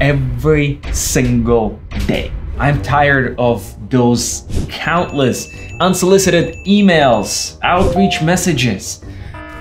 every single day. I'm tired of those countless unsolicited emails, outreach messages.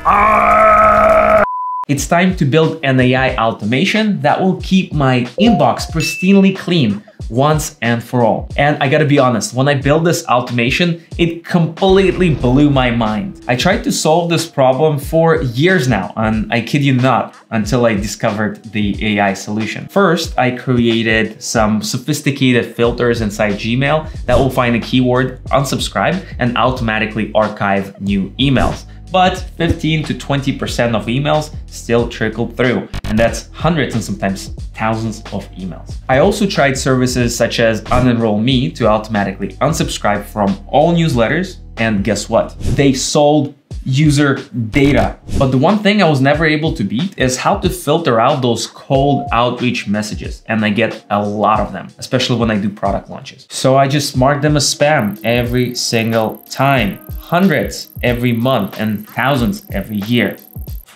Ah! It's time to build an AI automation that will keep my inbox pristinely clean once and for all. And I gotta be honest, when I built this automation, it completely blew my mind. I tried to solve this problem for years now, and I kid you not, until I discovered the AI solution. First, I created some sophisticated filters inside Gmail that will find a keyword unsubscribe and automatically archive new emails but 15 to 20% of emails still trickled through, and that's hundreds and sometimes thousands of emails. I also tried services such as Unroll.Me to automatically unsubscribe from all newsletters, and guess what? They sold user data. But the one thing I was never able to beat is how to filter out those cold outreach messages. And I get a lot of them, especially when I do product launches. So I just mark them as spam every single time, hundreds every month and thousands every year.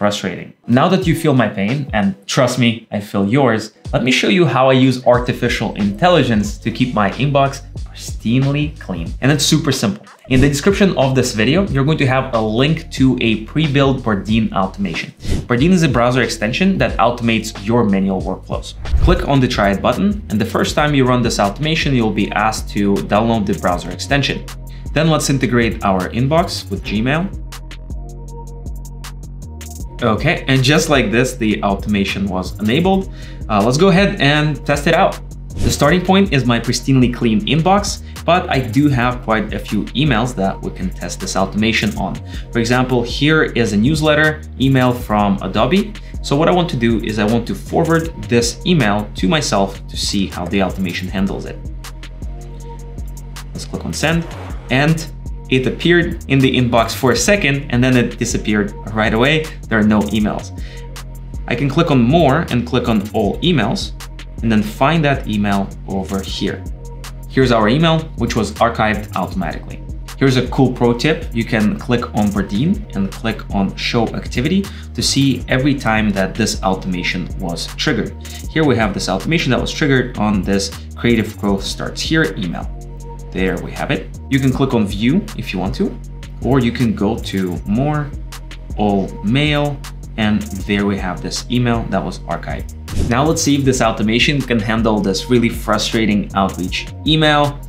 Frustrating. Now that you feel my pain, and trust me, I feel yours, let me show you how I use artificial intelligence to keep my inbox pristinely clean. And it's super simple. In the description of this video, you're going to have a link to a pre-built Bardeen automation. Bardeen is a browser extension that automates your manual workflows. Click on the try it button, and the first time you run this automation, you'll be asked to download the browser extension. Then let's integrate our inbox with Gmail. Okay, and just like this, the automation was enabled. Uh, let's go ahead and test it out. The starting point is my pristinely clean inbox, but I do have quite a few emails that we can test this automation on. For example, here is a newsletter email from Adobe. So what I want to do is I want to forward this email to myself to see how the automation handles it. Let's click on send and it appeared in the inbox for a second and then it disappeared right away. There are no emails. I can click on more and click on all emails and then find that email over here. Here's our email, which was archived automatically. Here's a cool pro tip. You can click on Bardeen and click on show activity to see every time that this automation was triggered. Here we have this automation that was triggered on this creative growth starts here email. There we have it. You can click on view if you want to, or you can go to more, all mail, and there we have this email that was archived. Now let's see if this automation can handle this really frustrating outreach email.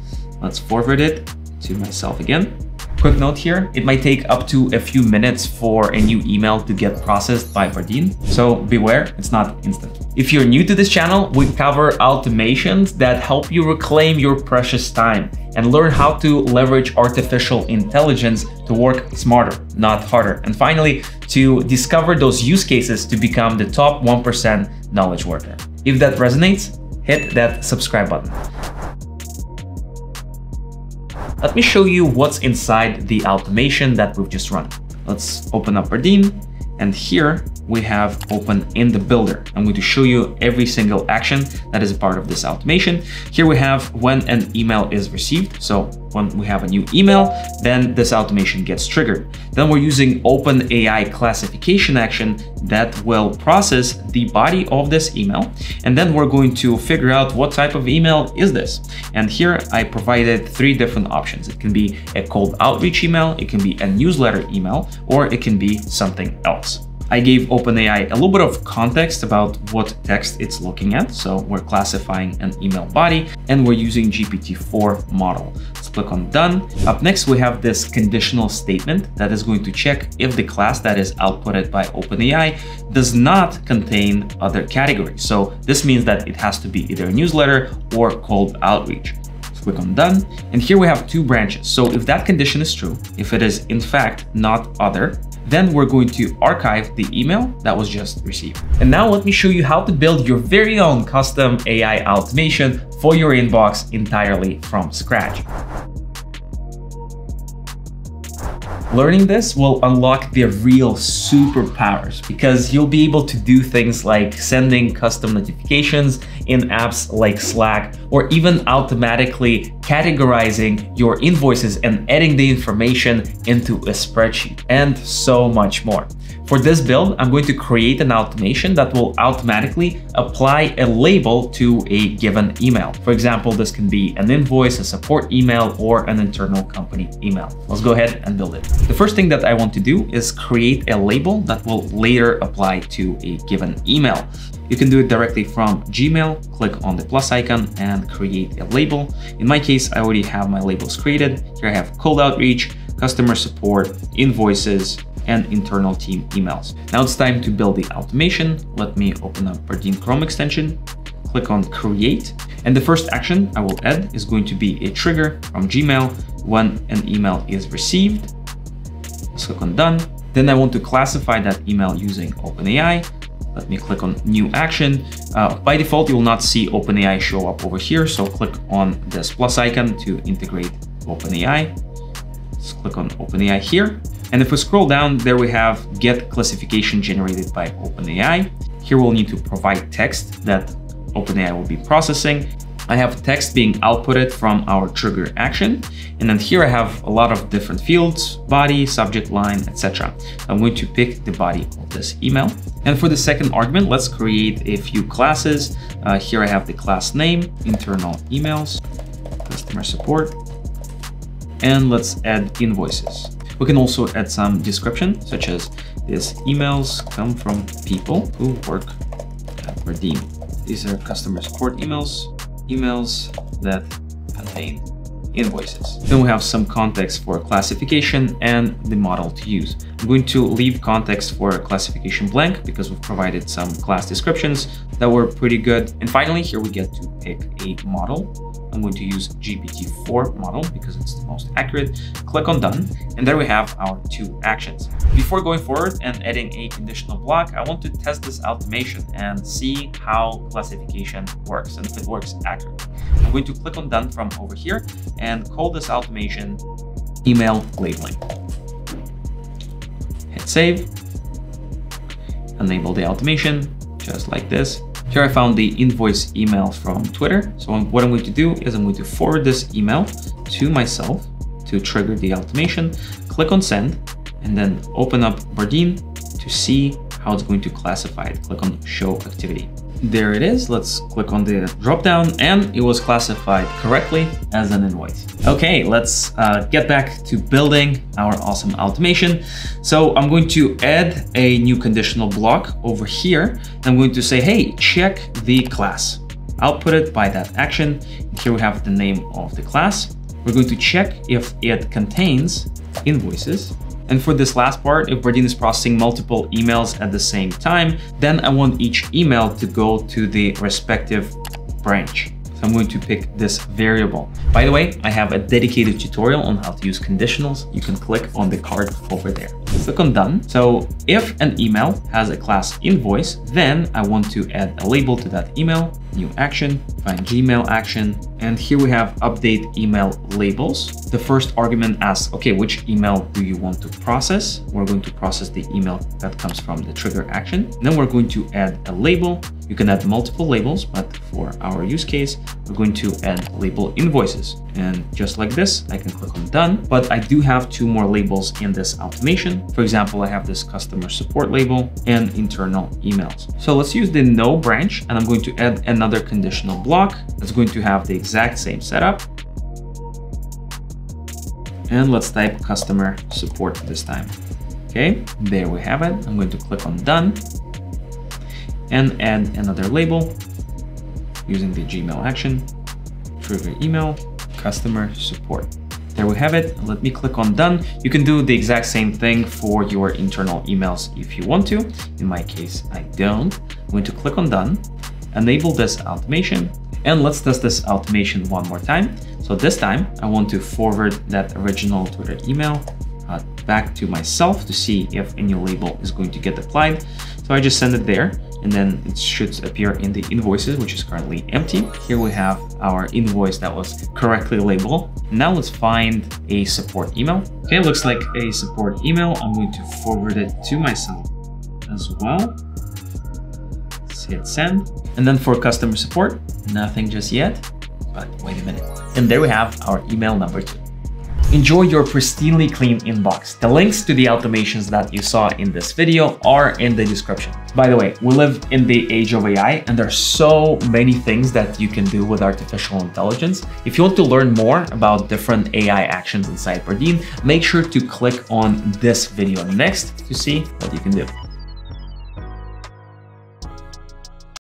Let's forward it to myself again. Quick note here, it might take up to a few minutes for a new email to get processed by Bardeen, so beware, it's not instant. If you're new to this channel, we cover automations that help you reclaim your precious time and learn how to leverage artificial intelligence to work smarter, not harder. And finally, to discover those use cases to become the top 1% knowledge worker. If that resonates, hit that subscribe button. Let me show you what's inside the automation that we've just run. Let's open up Bardeen and here we have open in the builder. I'm going to show you every single action that is a part of this automation. Here we have when an email is received. So when we have a new email, then this automation gets triggered. Then we're using OpenAI classification action that will process the body of this email. And then we're going to figure out what type of email is this. And here I provided three different options. It can be a cold outreach email, it can be a newsletter email, or it can be something else. I gave OpenAI a little bit of context about what text it's looking at. So we're classifying an email body and we're using GPT-4 model. Let's click on done. Up next, we have this conditional statement that is going to check if the class that is outputted by OpenAI does not contain other categories. So this means that it has to be either a newsletter or cold outreach click on done. And here we have two branches. So if that condition is true, if it is in fact not other, then we're going to archive the email that was just received. And now let me show you how to build your very own custom AI automation for your inbox entirely from scratch. Learning this will unlock their real superpowers because you'll be able to do things like sending custom notifications, in apps like Slack, or even automatically categorizing your invoices and adding the information into a spreadsheet, and so much more. For this build, I'm going to create an automation that will automatically apply a label to a given email. For example, this can be an invoice, a support email, or an internal company email. Let's go ahead and build it. The first thing that I want to do is create a label that will later apply to a given email. You can do it directly from Gmail, click on the plus icon and create a label. In my case, I already have my labels created. Here I have cold outreach, customer support, invoices, and internal team emails. Now it's time to build the automation. Let me open up Bardeen Chrome extension, click on create. And the first action I will add is going to be a trigger from Gmail when an email is received. Let's click on done. Then I want to classify that email using OpenAI. Let me click on new action. Uh, by default, you will not see OpenAI show up over here. So click on this plus icon to integrate OpenAI. Let's click on OpenAI here. And if we scroll down, there we have get classification generated by OpenAI. Here we'll need to provide text that OpenAI will be processing. I have text being outputted from our trigger action. And then here I have a lot of different fields, body, subject line, etc. I'm going to pick the body of this email. And for the second argument, let's create a few classes. Uh, here I have the class name, internal emails, customer support, and let's add invoices. We can also add some description, such as these emails come from people who work at Bardeen. These are customer support emails, emails that contain invoices. Then we have some context for classification and the model to use. I'm going to leave context for classification blank because we've provided some class descriptions that were pretty good. And finally, here we get to pick a model. I'm going to use GPT-4 model because it's the most accurate. Click on done, and there we have our two actions. Before going forward and adding a conditional block, I want to test this automation and see how classification works and if it works accurately. I'm going to click on done from over here and call this automation email labeling. Save, enable the automation just like this. Here I found the invoice email from Twitter. So what I'm going to do is I'm going to forward this email to myself to trigger the automation, click on send, and then open up Bardeen to see how it's going to classify it. Click on show activity. There it is. Let's click on the drop down and it was classified correctly as an invoice. Okay, let's uh, get back to building our awesome automation. So I'm going to add a new conditional block over here. I'm going to say, hey, check the class. Output it by that action. Here we have the name of the class. We're going to check if it contains invoices and for this last part, if Bardeen is processing multiple emails at the same time, then I want each email to go to the respective branch. So I'm going to pick this variable. By the way, I have a dedicated tutorial on how to use conditionals. You can click on the card over there. Click on done. So if an email has a class invoice, then I want to add a label to that email, new action, find Gmail action, and here we have update email labels. The first argument asks, okay, which email do you want to process? We're going to process the email that comes from the trigger action. And then we're going to add a label you can add multiple labels, but for our use case, we're going to add label invoices. And just like this, I can click on done, but I do have two more labels in this automation. For example, I have this customer support label and internal emails. So let's use the no branch and I'm going to add another conditional block that's going to have the exact same setup. And let's type customer support this time. Okay, there we have it. I'm going to click on done and add another label using the Gmail action, trigger email, customer support. There we have it. Let me click on done. You can do the exact same thing for your internal emails if you want to. In my case, I don't. I'm going to click on done, enable this automation, and let's test this automation one more time. So this time I want to forward that original Twitter email uh, back to myself to see if a new label is going to get applied. So I just send it there and then it should appear in the invoices, which is currently empty. Here we have our invoice that was correctly labeled. Now let's find a support email. Okay, looks like a support email. I'm going to forward it to myself as well. Hit send. And then for customer support, nothing just yet, but wait a minute. And there we have our email number two. Enjoy your pristinely clean inbox. The links to the automations that you saw in this video are in the description. By the way, we live in the age of AI and there are so many things that you can do with artificial intelligence. If you want to learn more about different AI actions inside Bardeen, make sure to click on this video next to see what you can do.